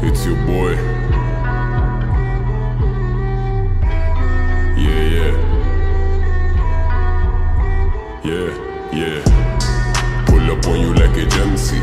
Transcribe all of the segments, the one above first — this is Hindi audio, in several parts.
It's your boy. Yeah, yeah. Yeah, yeah. Pull up on you like a agency.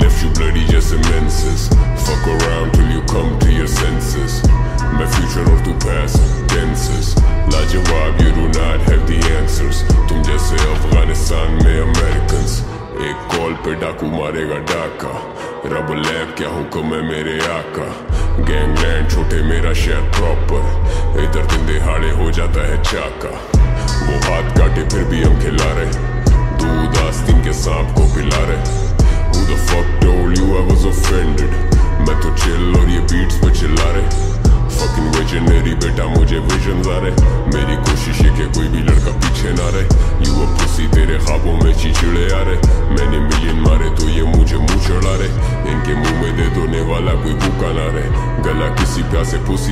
Left you bloody just in Fuck around till you come to your senses डाकू मारेगा डाका। रब लैब क्या हुक्म है मेरे आका? गैंगलैंड छोटे, मेरा शहर प्रॉपर इधर दिन दिहाड़े हो जाता है चाका। वो हाथ काटे, फिर भी हम खिला रहे। दूध आस्तीन के सांप को पिला रहे। Who the fuck told you I was offended? मैं तो चिल और ये बीट्स पे चिल्ला रहे।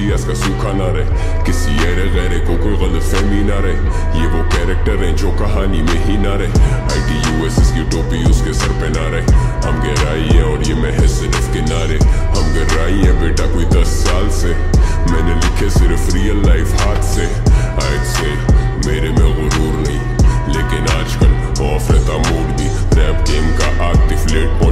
पुसी इसका सूखा ना रहे किसी एरे गैरे को कोई गलत फहमी ना रहे ये वो कैरेक्टर हैं जो कहानी में ही ना रहे आई टी यू एस इसकी टोपी उसके सर पे ना रहे हम गहराई है और ये मैं है सिर्फ़ किनारे हम गहराई है बेटा कोई दस साल से मैंने लिखे सिर्फ़ रियल लाइफ हाथ से आज से मेरे में गुरूर नहीं लेकिन आजकल ऑफ़ रहता मूड भी रैप गेम का आतिफ लेट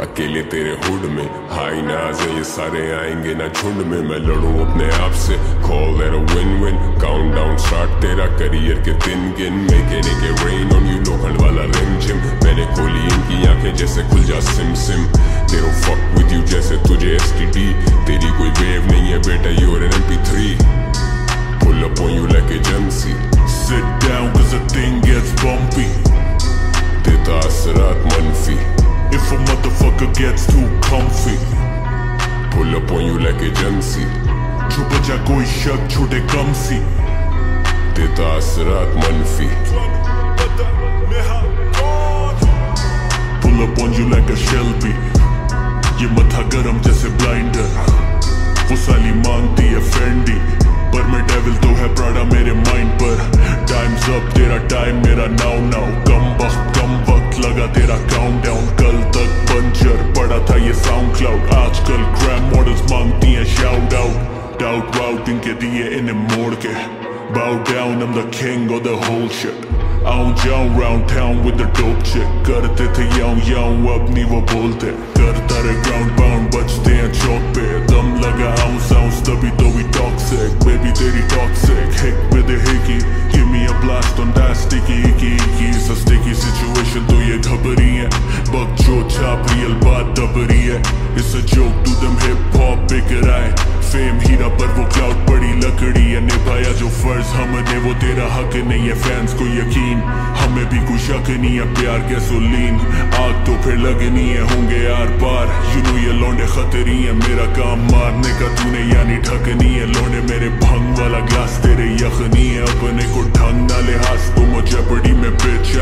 अकेले तेरे हुड में। हाई नाज है ये सारे आएँगे ना झुंड में। मैं लड़ूं अपने आप से। Call a win win countdown start तेरा करियर के दिन गिन। मेकेनिक के रेन ऑन यू लोखंड वाला रिम जिम मैंने खोली इनकी आँखें जैसे खुल जा सिम सिम। दे फक विद यू जैसे तुझे एसटीडी तेरी कोई वेव नहीं है बेटा you are an MP3 pull up on you like agency Sit down, cause the thing gets देता असरात मनफी। If a motherfucker gets too comfy, pull up on you like agency जो बचा कोई शक छोटे कम सी देता असरात मनफी Pull up on you like a Shelby. ये मथा गरम जैसे ब्लाइंडर वो साली मांगती है फेंडी पर मैं डेविल तो है प्राडा मेरे माइंड पर टाइम्स अप तेरा टाइम मेरा नाउ नाउ कम वक्त कम वक्त लगा तेरा काउंट डाउन कल तक पंचर पड़ा था ये साउंड क्लाउड आजकल क्रैम मॉडल्स मांगती हैं शाउट आउट डाउट वाउट इनके दिए इन्हें मोड़ के Bow down, I'm the king of the whole shit आऊँ जाऊँ round town with the dope chick करते थे याऊं याऊं अब नहीं वो बोलते करता रे ground bound बचते हैं चौक पे दम लगा ounce ounce तभी तो भी toxic baby तेरी toxic hick with the hickey give me a blast on that sticky icky icky तो घबरी है। बक जो छाप real बात दबरी है। it's a joke to them hip hop बिकर आए फेम हीरा पर वो क्लाउड पड़ी लकड़ी है। निभाया जो फ़र्ज़ हमने, वो तेरा हक नहीं है। फैंस को यकीन, हमें भी कोई शक नहीं है। प्यार गैसोलीन आग तो फिर लगनी है। होंगे आर पार यू नो ये लौंडे खतरी है। मेरा काम मारने का तूने, यानी ठकनी है। लौंडे मेरे भंग वाला ग्लास तेरे यखनी है। अपने को ढंग ना लिहाज तो मुझे बड़ी में bitch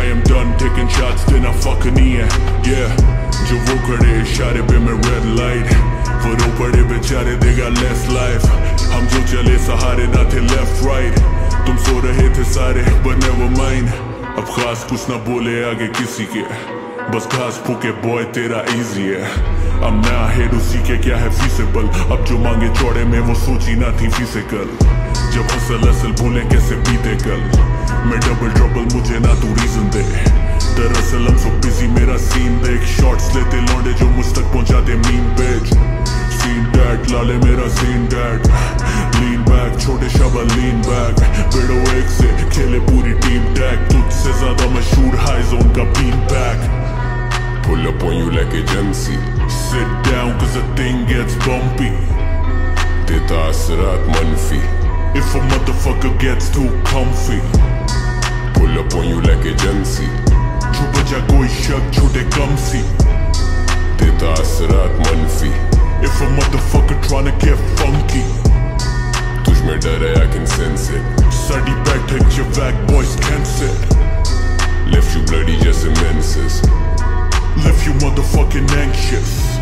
बेचारे देगा लेस लाइफ हम जो चले सहारे ना थे लेफ़्ट राइट तुम सो रहे थे सारे, but never mind. अब खास कुछ ना बोले आगे किसी के. बस घास फूके बॉय तेरा इजी है. अब मैं हेड उसी के, क्या है फीसेबल अब जो मांगे चौड़े में, वो सोची ना थी फ़िज़िकल जब हसल असल भूले कैसे बीते कल? मैं डबल ट्रबल मुझे ना तू रीजन दे. दरअसल हम सो बिज़ी मेरा सीन देख. लाले मेरा सीन डैड लीन बैक छोटे शबा लीन बैक बेड़ो एक से खेले पूरी टीम टैग तुझसे ज्यादा मशहूर हाई जोन का been back pull up on you like agency Sit down cause the thing gets bumpy देता असरात मनफी If a motherfucker gets too comfy pull up on you like agency जो बचा कोई शक छोटे कम सी देता असरात मनफी If a motherfucker tryna get funky तुझ में डर है I can sense it साडी बैठक जो back boys can't sit left you bloody just immenses Left you motherfucking anxious